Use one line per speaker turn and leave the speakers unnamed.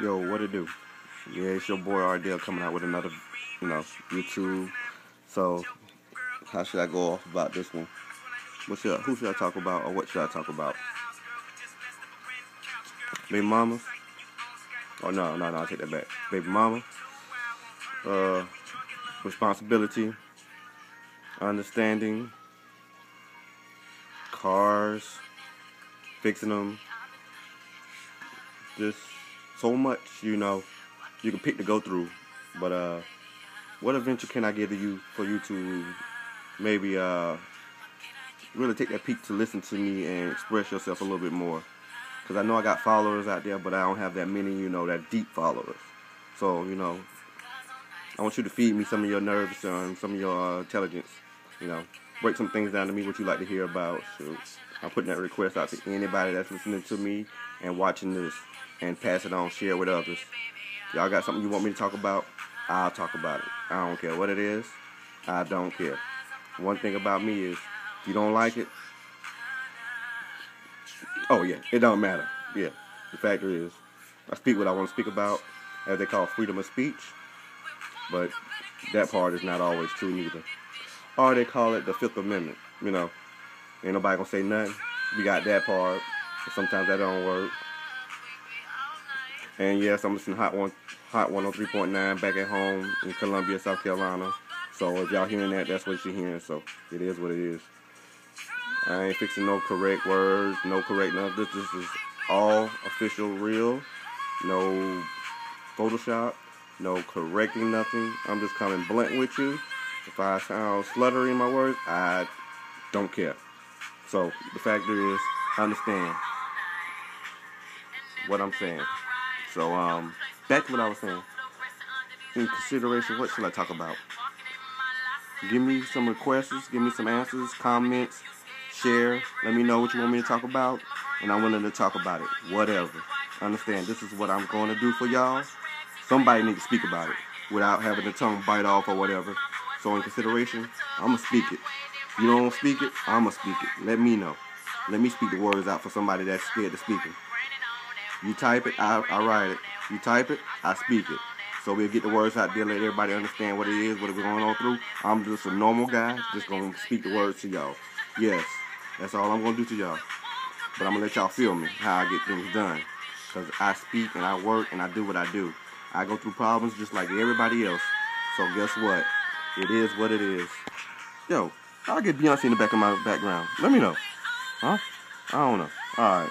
Yo, what it do? Yeah, it's your boy Ardell coming out with another, you know, YouTube. So, how should I go off about this one? What should I, who should I talk about, or what should I talk about? Baby mama? Oh no, no, no, I take that back. Baby mama. Uh, responsibility. Understanding. Cars. Fixing them. Just so much, you know, you can pick to go through. But uh, what adventure can I give to you for you to maybe uh really take that peek to listen to me and express yourself a little bit more? Because I know I got followers out there, but I don't have that many, you know, that deep followers. So you know, I want you to feed me some of your nerves and some of your uh, intelligence. You know, break some things down to me what you like to hear about. So I'm putting that request out to anybody that's listening to me and watching this and pass it on, share with others. Y'all got something you want me to talk about? I'll talk about it. I don't care what it is. I don't care. One thing about me is, if you don't like it, oh yeah, it don't matter. Yeah, the fact is, I speak what I want to speak about, as they call freedom of speech. But that part is not always true neither. Or they call it the Fifth Amendment. You know, ain't nobody gonna say nothing. We got that part. Sometimes that don't work. And yes, I'm listening to Hot One, Hot 103.9 back at home in Columbia, South Carolina. So if y'all hearing that, that's what you're hearing. So it is what it is. I ain't fixing no correct words, no correct nothing. This, this is all official, real. No Photoshop, no correcting nothing. I'm just coming blunt with you. If I sound sluttery in my words, I don't care. So the fact is, I understand what I'm saying. So um, back to what I was saying. In consideration, what should I talk about? Give me some requests, give me some answers, comments, share. Let me know what you want me to talk about, and I'm willing to talk about it. Whatever. Understand? This is what I'm going to do for y'all. Somebody need to speak about it without having the tongue bite off or whatever. So in consideration, I'm gonna speak it. If you don't speak it, I'm gonna speak it. Let me know. Let me speak the words out for somebody that's scared to speak it. You type it, I, I write it. You type it, I speak it. So we'll get the words out there, let everybody understand what it is, what is going on through. I'm just a normal guy, just gonna speak the words to y'all. Yes, that's all I'm gonna do to y'all. But I'm gonna let y'all feel me, how I get things done. Because I speak and I work and I do what I do. I go through problems just like everybody else. So guess what? It is what it is. Yo, I'll get Beyonce in the back of my background. Let me know. Huh? I don't know. Alright.